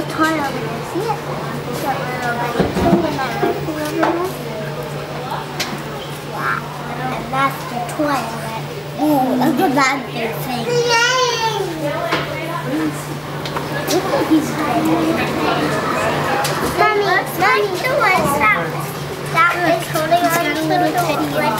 no toilet over there. See it? Yeah. And that's the toilet. Ooh, look at that big thing. Look at these Mommy, mommy, the one that, that was holding on to the little teddy.